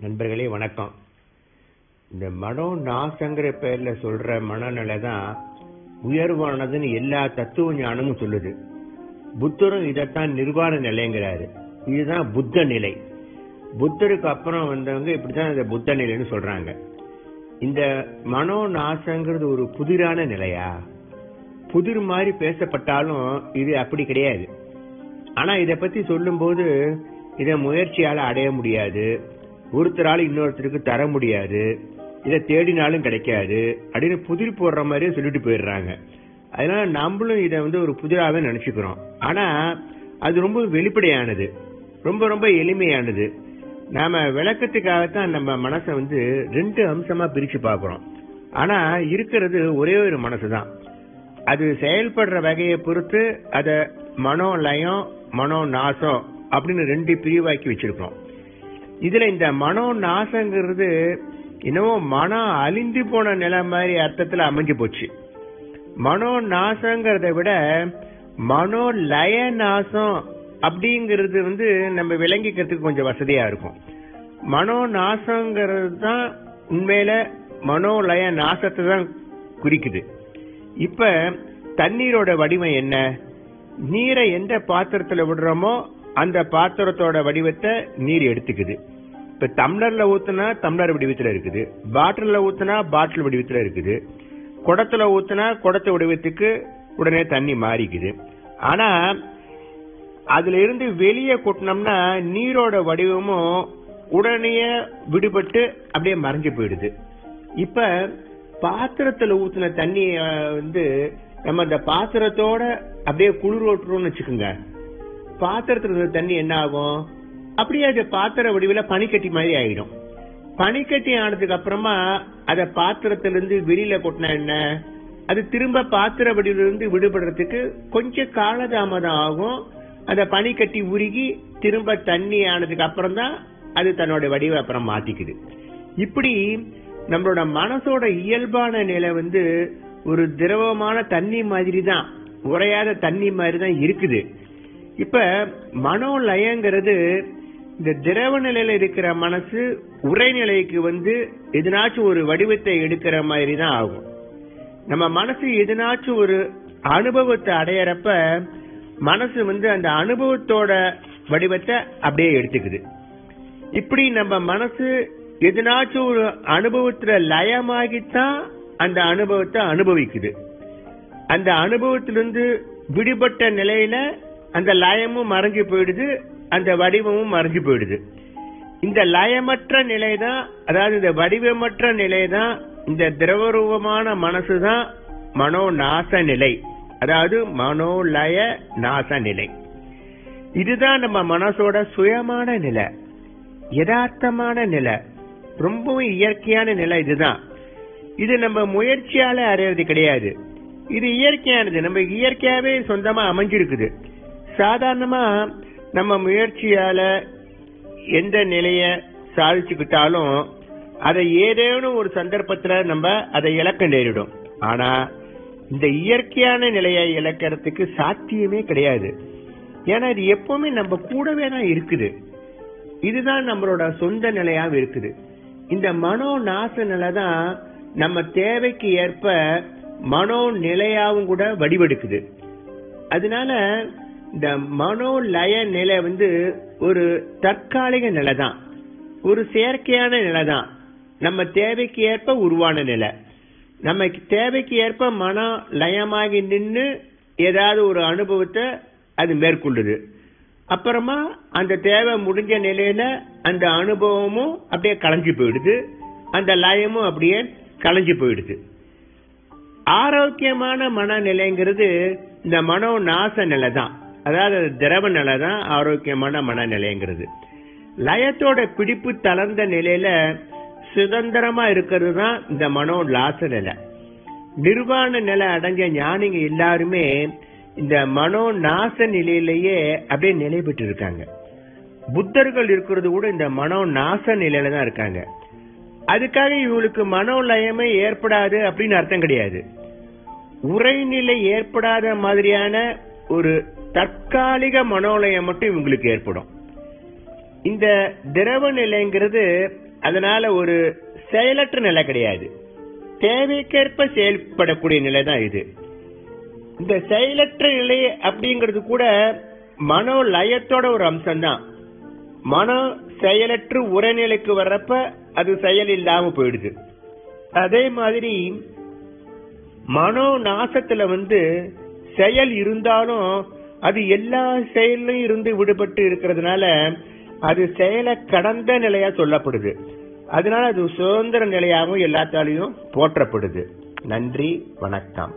நண்பர்களே வணக்கம். இந்த மனோ நாசங்கிற பேர்ல சொல்ற மனநிலை தான் உயர்வானதுன்னு எல்லா தத்துவ ஞானமும் சொல்லுது. புத்தரும் இதைத்தான் நிர்வாண நிலைங்கிறாரு. இதுதான் புத்த நிலை. புத்தருக்கு அப்புறம் வந்தவங்க இப்படித்தான் இந்த புத்த நிலைன்னு சொல்றாங்க. இந்த மனோ நாசங்கிறது ஒரு புதிரான நிலையா? புதிர் மாதிரி பேசப்பட்டாலும் இது அப்படி கிடையாது. ஆனா இதை பத்தி சொல்லும்போது இதை முயற்சியால அடைய முடியாது. ஒருத்தரால இன்னொருத்தருக்கு தர முடியாது. இதை தேடினாலும் கிடைக்காது. அப்படின்னு புதிர் போடுற மாதிரியே சொல்லிட்டு போயிடுறாங்க. அதனால நம்மளும் இதை வந்து ஒரு புதிராகவே நினைச்சுக்கிறோம். ஆனா அது ரொம்ப வெளிப்படையானது. ரொம்ப ரொம்ப எளிமையானது. நாம விளக்கத்துக்காகத்தான் நம்ம மனசை வந்து ரெண்டு அம்சமா பிரிச்சு பார்க்கிறோம். ஆனா இருக்கிறது ஒரே ஒரு மனசுதான். அது செயல்படுற வகையை பொறுத்து அத மனோ லயம் மனோ நாசம் அப்படின்னு ரெண்டு பிரிவாக்கி வச்சிருக்கிறோம். இதுல இந்த மனோ நாசங்கிறது என்னவோ மனம் அழிந்து போன நிலை மாதிரி அர்த்தத்துல அமைஞ்சு போச்சு. மனோ நாசங்கிறத விட மனோ லய நாசம் அப்படிங்கிறது வந்து நம்ம விளங்கிக்கிறதுக்கு கொஞ்சம் வசதியா இருக்கும். மனோ நாசங்கிறது தான் உண்மையில மனோலய நாசத்தை தான் குறிக்குது. இப்ப தண்ணீரோட வடிவம் என்ன? நீரை எந்த பாத்திரத்துல விடுறோமோ அந்த பாத்திரத்தோட வடிவத்தை நீர் எடுத்துக்குது. இப்ப டம்ளர்ல ஊத்துனா டம்ளர் வடிவத்துல இருக்குது. பாட்டில்ல ஊத்துனா பாட்டில் வடிவத்துல இருக்குது. குடத்துல ஊத்துனா குடத்து வடிவத்துக்கு உடனே தண்ணி மாறிக்குது. ஆனா அதுல இருந்து வெளியே கொட்டினோம்னா நீரோட வடிவமும் உடனே விடுபட்டு அப்படியே மறைஞ்சு போயிடுது. இப்ப பாத்திரத்துல ஊத்துன தண்ணிய வந்து நம்ம அந்த பாத்திரத்தோட அப்படியே குளிர் ஓட்டுறோம்னு வச்சுக்கோங்க. பாத்திரத்துல இருந்த தண்ணி என்ன ஆகும்? அப்படியே அது பாத்திர வடிவில பனிக்கட்டி மாதிரி ஆயிடும். பனிக்கட்டி ஆனதுக்கு அப்புறமா அத பாத்திரத்திலிருந்து வெளியில கொட்டினா என்ன? அது திரும்ப பாத்திர வடிவிலிருந்து விடுபடுறதுக்கு கொஞ்சம் காலதாமதம் ஆகும். அந்த பனிக்கட்டி உருகி திரும்ப தண்ணி ஆனதுக்கு அப்புறம் தான் அது தன்னோட வடிவை அப்புறம் மாத்திக்குது. இப்படி நம்மளோட மனசோட இயல்பான நிலை வந்து ஒரு திரவமான தண்ணி மாதிரி தான் உரையாத தண்ணி மாதிரி தான் இருக்குது. இப்ப மனோலயங்கிறது இந்த திரவ நிலையில இருக்கிற மனசு உரைநிலைக்கு வந்து எதனாச்சும் ஒரு வடிவத்தை எடுக்கிற மாதிரி தான் ஆகும். நம்ம மனசு எதனாச்சும் ஒரு அனுபவத்தை அடையறப்ப மனசு வந்து அந்த அனுபவத்தோட வடிவத்தை அப்படியே எடுத்துக்குது. இப்படி நம்ம மனசு எதனாச்சும் ஒரு அனுபவத்துல லயமாகித்தான் அந்த அனுபவத்தை அனுபவிக்குது. அந்த அனுபவத்திலிருந்து விடுபட்ட நிலையில அந்த லயமும் மறைஞ்சு போயிடுது அந்த வடிவமும் மறைஞ்சு போயிடுது. இந்த லயமற்ற நிலை தான் அதாவது இந்த வடிவமற்ற நிலை தான் இந்த திரவரூபமான மனசு தான் மனோ நாச நிலை. அதாவது மனோலய நாச நிலை. இதுதான் நம்ம மனசோட சுயமான நிலை. யதார்த்தமான நிலை. ரொம்பவும் இயற்கையான நிலை இதுதான். இது நம்ம முயற்சியால அடையிறது கிடையாது. இது இயற்கையானது. நம்ம இயற்கையாவே சொந்தமா அமைஞ்சிருக்குது. சாதாரணமா நம்ம முயற்சியால எந்த நிலைய சாதிச்சுக்கிட்டாலும் அதை ஏதேனும் ஒரு சந்தர்ப்பத்துல நம்ம அதை இழக்க நேரிடும். ஆனா இந்த இயற்கையான நிலையை இழக்கிறதுக்கு சாத்தியமே கிடையாது. ஏன்னா இது எப்பவுமே நம்ம கூடவே தான் இருக்குது. இதுதான் நம்மளோட சொந்த நிலையாக இருக்குது. இந்த மனோ நாச நிலை தான் நம்ம தேவைக்கு ஏற்ப மனோ நிலையாவும் கூட வடிவெடுக்குது. அதனால இந்த மனோ லய நிலை வந்து ஒரு தற்காலிக நிலை தான் ஒரு செயற்கையான நிலை தான் நம்ம தேவைக்கு ஏற்ப உருவான நிலை. நம்ம தேவைக்கு ஏற்ப மன லயமாகி நின்று ஏதாவது ஒரு அனுபவத்தை அது மேற்கொள்ளுது. அப்புறமா அந்த தேவை முடிஞ்ச நிலையில அந்த அனுபவமும் அப்படியே களைஞ்சு போயிடுது. அந்த லயமும் அப்படியே களைஞ்சு போயிடுது. ஆரோக்கியமான மனநிலைங்கிறது இந்த மனோ நாச நிலை தான் அதாவது திரவ நிலை தான் ஆரோக்கியமான மனநிலைங்கிறது. லயத்தோட பிடிப்பு தளர்ந்த நிலையில சுதந்திரமா இருக்கிறது தான் இந்த மனோ லாச நிலை. நிர்வாண நிலை அடைஞ்ச ஞானிங்க எல்லாருமே இந்த மனோ நாச நிலையிலேயே அப்படியே நிலை பெற்று இருக்காங்க புத்தர்கள் இருக்கிறது கூட இந்த மனோ நாச நிலையில தான் இருக்காங்க. அதுக்காக இவங்களுக்கு மனோலயமே ஏற்படாது அப்படின்னு அர்த்தம் கிடையாது. உரைநிலை ஏற்படாத மாதிரியான ஒரு தற்காலிக மனோலயம் மட்டும் இவங்களுக்கு ஏற்படும். இந்த திரவ நிலைங்கிறது அதனால ஒரு செயலற்ற நிலை கிடையாது. தேவைக்கேற்ப செயல்படக்கூடிய நிலை தான் இது. இந்த செயலற்ற நிலை அப்படிங்கிறது கூட மனோ லயத்தோட ஒரு அம்சம் தான் மனோ செயலற்று உரைநிலைக்கு வர்றப்ப அது செயல் இல்லாம போயிடுது. அதே மாதிரி மனோ நாசத்துல வந்து செயல் இருந்தாலும் அது எல்லா செயலையும் இருந்து விடுபட்டு இருக்கிறதுனால அது செயலை கடந்த நிலையா சொல்லப்படுது. அதனால அது சுதந்திர நிலையாகவும் எல்லாத்தாலையும் போற்றப்படுது. நன்றி வணக்கம்.